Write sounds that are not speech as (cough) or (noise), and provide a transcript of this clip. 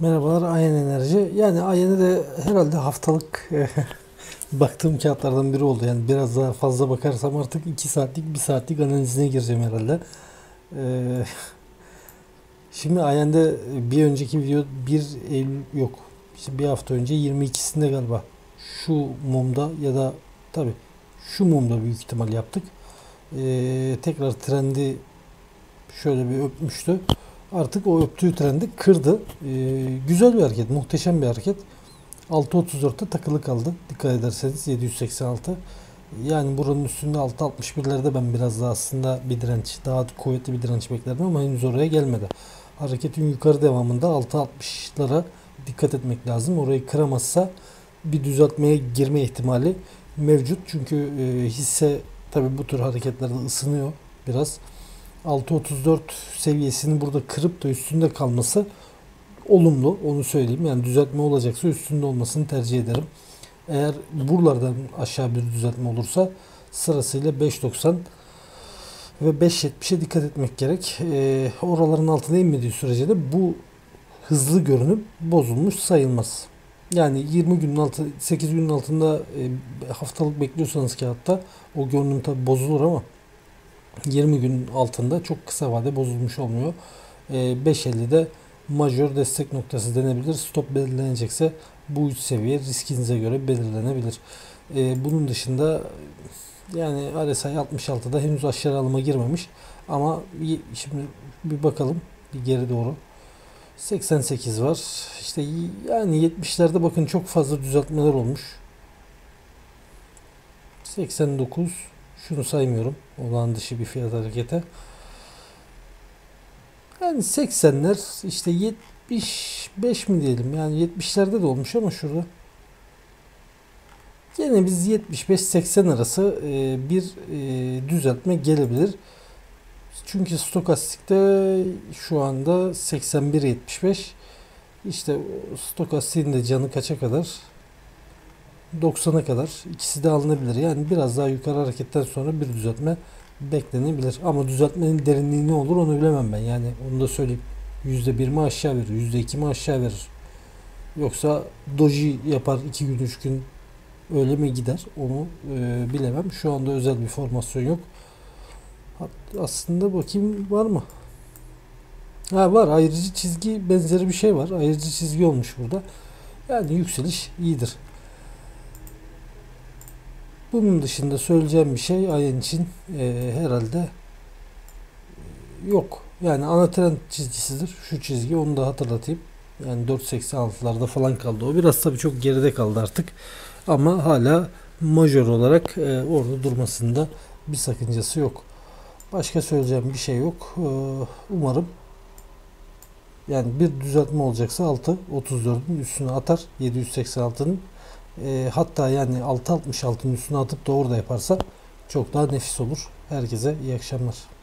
Merhabalar Ayen Enerji. Yani Ayen'e de herhalde haftalık (laughs) baktığım kağıtlardan biri oldu. Yani biraz daha fazla bakarsam artık 2 saatlik 1 saatlik analizine gireceğim herhalde. Ee, şimdi Ayen'de bir önceki video 1 Eylül yok. İşte bir hafta önce 22'sinde galiba şu mumda ya da tabi şu mumda büyük ihtimal yaptık. Ee, tekrar trendi şöyle bir öpmüştü artık o öptüğü trendi kırdı. Ee, güzel bir hareket, muhteşem bir hareket. 6.34'te takılı kaldı. Dikkat ederseniz 786. Yani buranın üstünde 6.61'lerde ben biraz daha aslında bir direnç, daha kuvvetli bir direnç beklerdim ama henüz oraya gelmedi. Hareketin yukarı devamında 6.60'lara dikkat etmek lazım. Orayı kıramazsa bir düzeltmeye girme ihtimali mevcut. Çünkü e, hisse tabi bu tür hareketlerde ısınıyor biraz. 6.34 seviyesini burada kırıp da üstünde kalması olumlu. Onu söyleyeyim. Yani düzeltme olacaksa üstünde olmasını tercih ederim. Eğer buralardan aşağı bir düzeltme olursa sırasıyla 5.90 ve 5.70'e dikkat etmek gerek. E, oraların altına inmediği sürece de bu hızlı görünüm bozulmuş sayılmaz. Yani 20 günün altı, 8 günün altında e, haftalık bekliyorsanız kağıtta o görünüm tabi bozulur ama 20 gün altında çok kısa vade bozulmuş olmuyor. E, 5.50'de majör destek noktası denebilir. Stop belirlenecekse bu üç seviye riskinize göre belirlenebilir. E, bunun dışında yani RSI 66'da henüz aşağı alıma girmemiş. Ama şimdi bir bakalım bir geri doğru. 88 var. İşte yani 70'lerde bakın çok fazla düzeltmeler olmuş. 89 şunu saymıyorum. Olan dışı bir fiyat harekete. Yani 80'ler işte 75 mi diyelim yani 70'lerde de olmuş ama şurada. Yine biz 75-80 arası e, bir e, düzeltme gelebilir. Çünkü stokastikte şu anda 81-75 işte stokastiğin de canı kaça kadar 90'a kadar ikisi de alınabilir. Yani biraz daha yukarı hareketten sonra bir düzeltme beklenebilir. Ama düzeltmenin derinliği ne olur onu bilemem ben. Yani onu da söyleyeyim. %1 mi aşağı verir, %2 mi aşağı verir. Yoksa doji yapar 2 gün 3 gün öyle mi gider onu e, bilemem. Şu anda özel bir formasyon yok. Aslında bakayım var mı? Ha var ayrıcı çizgi benzeri bir şey var. Ayrıcı çizgi olmuş burada. Yani yükseliş iyidir. Bunun dışında söyleyeceğim bir şey ayın için e, herhalde yok. Yani ana trend çizgisidir. Şu çizgi onu da hatırlatayım. Yani 4.86'larda falan kaldı. O biraz tabii çok geride kaldı artık. Ama hala majör olarak e, orada durmasında bir sakıncası yok. Başka söyleyeceğim bir şey yok. E, umarım yani bir düzeltme olacaksa 6.34'ün üstüne atar. 786'nın e, hatta yani 6.66'nın üstüne atıp da orada yaparsa çok daha nefis olur. Herkese iyi akşamlar.